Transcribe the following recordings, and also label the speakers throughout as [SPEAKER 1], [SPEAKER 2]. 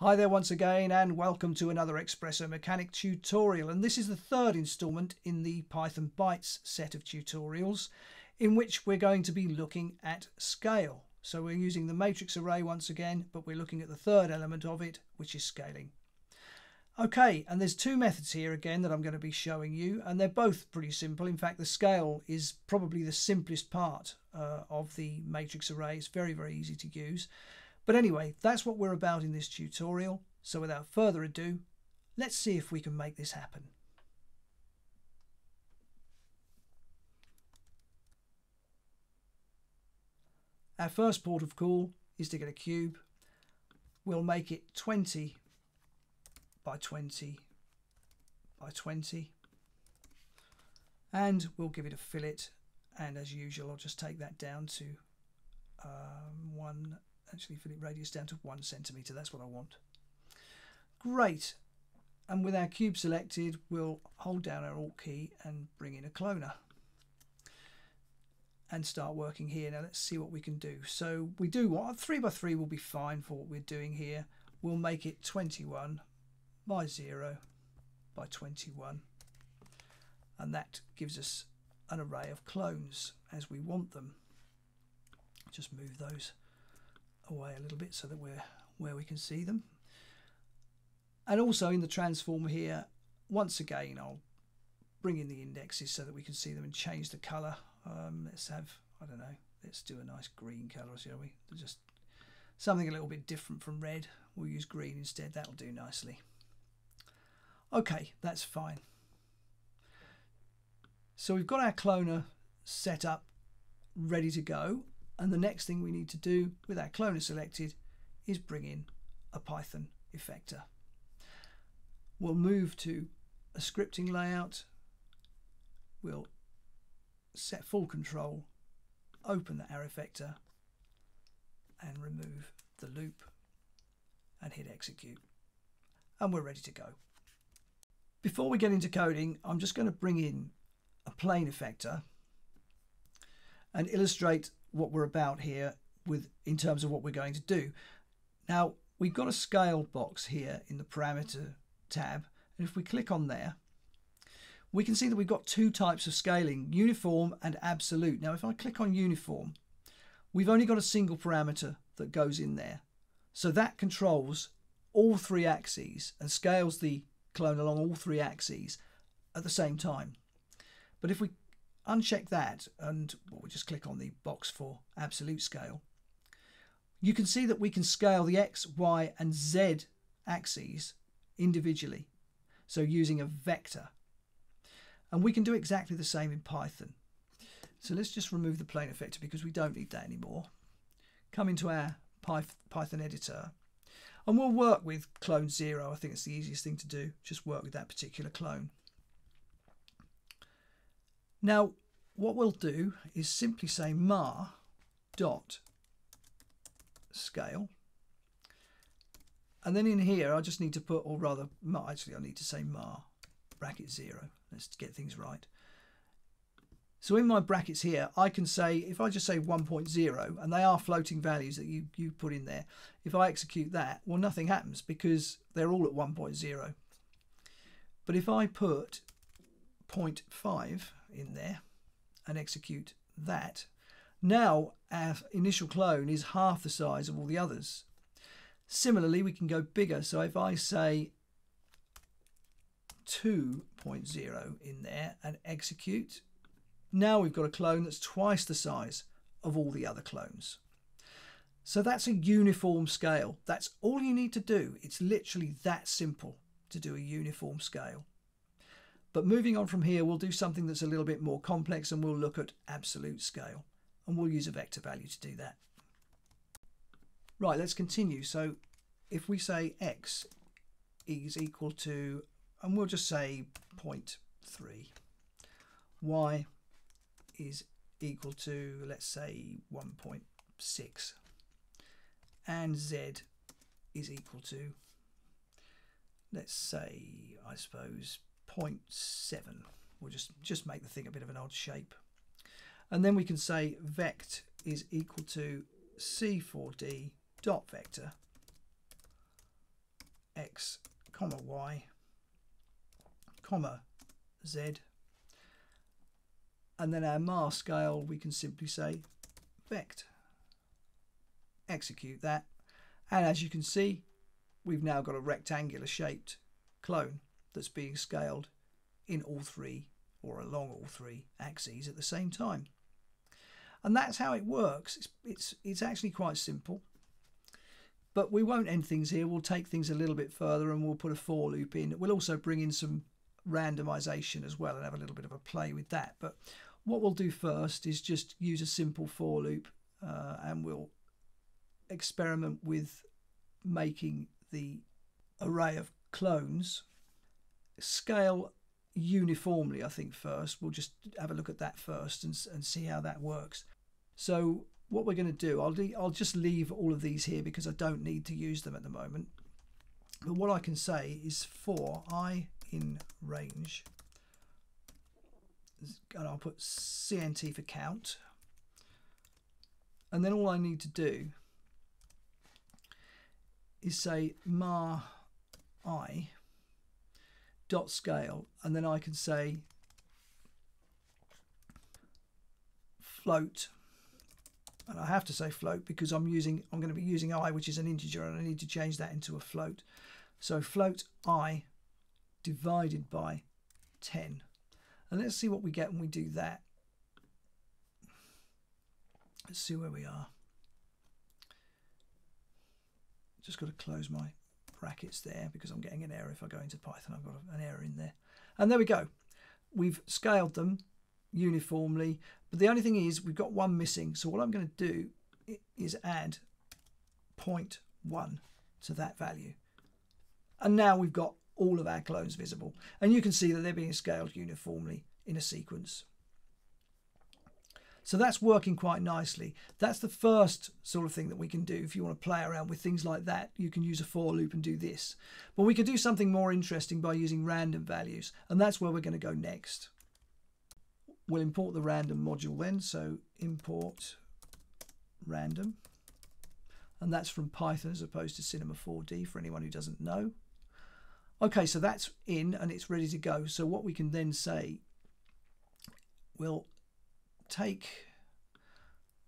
[SPEAKER 1] Hi there once again and welcome to another Expresso Mechanic tutorial and this is the third instalment in the Python Bytes set of tutorials in which we're going to be looking at scale. So we're using the matrix array once again but we're looking at the third element of it which is scaling. Okay and there's two methods here again that I'm going to be showing you and they're both pretty simple. In fact the scale is probably the simplest part uh, of the matrix array. It's very very easy to use. But anyway, that's what we're about in this tutorial. So without further ado, let's see if we can make this happen. Our first port of call is to get a cube. We'll make it 20 by 20 by 20 and we'll give it a fillet and as usual I'll just take that down to um, one actually fillet radius down to one centimeter. That's what I want. Great. And with our cube selected, we'll hold down our Alt key and bring in a cloner and start working here. Now let's see what we can do. So we do what? 3 by 3 will be fine for what we're doing here. We'll make it 21 by 0 by 21 and that gives us an array of clones as we want them. Just move those away a little bit so that we're where we can see them. And also in the transform here, once again, I'll bring in the indexes so that we can see them and change the color. Um, let's have, I don't know, let's do a nice green color, shall we? Just something a little bit different from red. We'll use green instead. That'll do nicely. Okay, that's fine. So we've got our cloner set up, ready to go. And the next thing we need to do with our cloner selected is bring in a Python effector. We'll move to a scripting layout. We'll set full control, open the arrow effector and remove the loop and hit execute. And we're ready to go. Before we get into coding, I'm just going to bring in a plane effector and illustrate what we're about here with in terms of what we're going to do. Now we've got a scale box here in the parameter tab and if we click on there we can see that we've got two types of scaling uniform and absolute. Now if I click on uniform we've only got a single parameter that goes in there so that controls all three axes and scales the clone along all three axes at the same time. But if we uncheck that and well, just click on the box for absolute scale, you can see that we can scale the X, Y and Z axes individually. So using a vector. And we can do exactly the same in Python. So let's just remove the plane effector because we don't need that anymore. Come into our Python editor and we'll work with clone zero. I think it's the easiest thing to do. Just work with that particular clone. Now, what we'll do is simply say mar dot scale. And then in here, I just need to put, or rather, actually, I need to say mar bracket zero. Let's get things right. So in my brackets here, I can say, if I just say 1.0, and they are floating values that you, you put in there, if I execute that, well, nothing happens because they're all at 1.0. But if I put 0.5 in there and execute that, now our initial clone is half the size of all the others. Similarly, we can go bigger. So if I say 2.0 in there and execute, now we've got a clone that's twice the size of all the other clones. So that's a uniform scale. That's all you need to do. It's literally that simple to do a uniform scale. But moving on from here, we'll do something that's a little bit more complex and we'll look at absolute scale. And we'll use a vector value to do that. Right, let's continue. So if we say x is equal to, and we'll just say 0.3, y is equal to, let's say 1.6, and z is equal to, let's say, I suppose 0.7. We'll just, just make the thing a bit of an odd shape. And then we can say vect is equal to c4d dot vector x, comma y, comma z. And then our mask scale, we can simply say vect. Execute that. And as you can see, we've now got a rectangular shaped clone that's being scaled in all three or along all three axes at the same time. And that's how it works. It's, it's, it's actually quite simple. But we won't end things here. We'll take things a little bit further and we'll put a for loop in. We'll also bring in some randomization as well and have a little bit of a play with that. But what we'll do first is just use a simple for loop uh, and we'll experiment with making the array of clones scale uniformly I think first. We'll just have a look at that first and, and see how that works. So what we're going to do I'll, I'll just leave all of these here because I don't need to use them at the moment. But what I can say is for i in range and I'll put CNT for count. And then all I need to do is say mar i dot scale and then I can say float. And I have to say float because I'm using I'm going to be using i which is an integer and I need to change that into a float. So float i divided by 10 and let's see what we get when we do that. Let's see where we are. Just got to close my brackets there because I'm getting an error if I go into Python. I've got an error in there. And there we go. We've scaled them uniformly but the only thing is we've got one missing. So what I'm going to do is add 0.1 to that value. And now we've got all of our clones visible. And you can see that they're being scaled uniformly in a sequence so that's working quite nicely. That's the first sort of thing that we can do. If you want to play around with things like that, you can use a for loop and do this. But we could do something more interesting by using random values, and that's where we're going to go next. We'll import the random module then, so import random. And that's from Python as opposed to Cinema 4D for anyone who doesn't know. Okay, so that's in and it's ready to go. So what we can then say, we'll take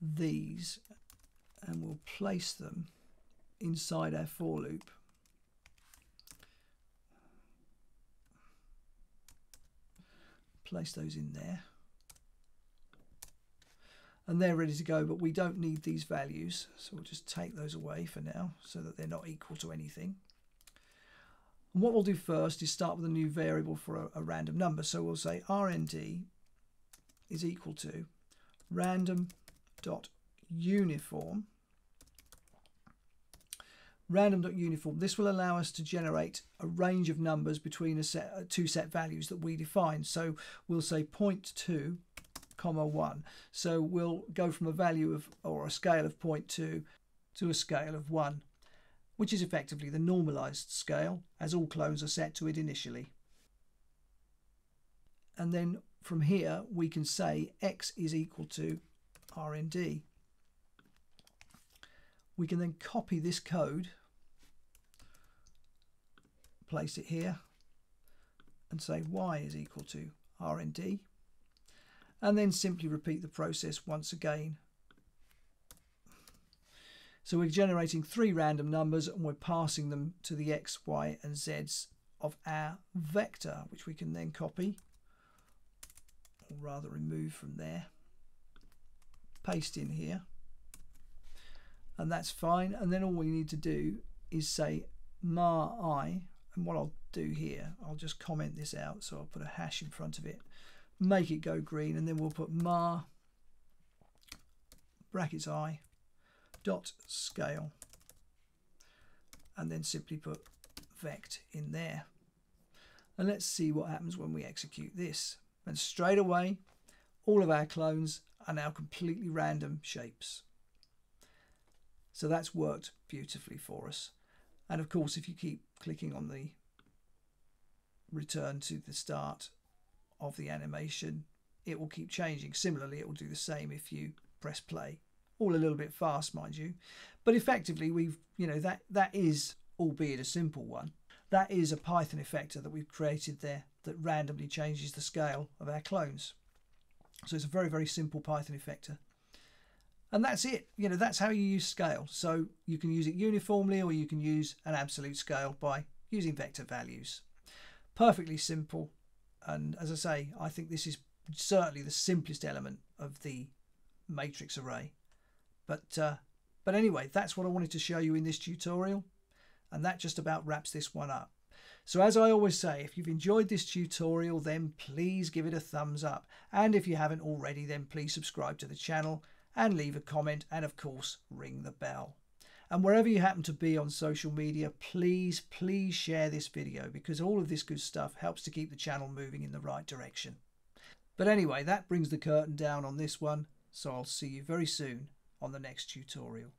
[SPEAKER 1] these and we'll place them inside our for loop. Place those in there. And they're ready to go, but we don't need these values. So we'll just take those away for now so that they're not equal to anything. And what we'll do first is start with a new variable for a, a random number. So we'll say rnd is equal to random dot uniform. Random dot uniform. This will allow us to generate a range of numbers between a set uh, two set values that we define. So we'll say 0.2 comma 1 so we'll go from a value of or a scale of 0.2 to a scale of 1 which is effectively the normalized scale as all clones are set to it initially. And then from here we can say x is equal to rnd. We can then copy this code, place it here, and say y is equal to rnd, and then simply repeat the process once again. So we're generating three random numbers and we're passing them to the x, y and z's of our vector, which we can then copy or rather remove from there. Paste in here. And that's fine. And then all we need to do is say mar i. And what I'll do here I'll just comment this out. So I'll put a hash in front of it. Make it go green. And then we'll put mar brackets i dot scale. And then simply put vect in there. And let's see what happens when we execute this and straight away, all of our clones are now completely random shapes. So that's worked beautifully for us. And of course, if you keep clicking on the return to the start of the animation, it will keep changing. Similarly, it will do the same if you press play. All a little bit fast, mind you. But effectively, we've, you know, that that is, albeit a simple one, that is a Python effector that we've created there that randomly changes the scale of our clones. So it's a very, very simple Python effector. And that's it. You know, that's how you use scale. So you can use it uniformly or you can use an absolute scale by using vector values. Perfectly simple. And as I say, I think this is certainly the simplest element of the matrix array. But, uh, but anyway, that's what I wanted to show you in this tutorial. And that just about wraps this one up. So as I always say, if you've enjoyed this tutorial, then please give it a thumbs up. And if you haven't already, then please subscribe to the channel and leave a comment and of course ring the bell. And wherever you happen to be on social media, please, please share this video because all of this good stuff helps to keep the channel moving in the right direction. But anyway, that brings the curtain down on this one, so I'll see you very soon on the next tutorial.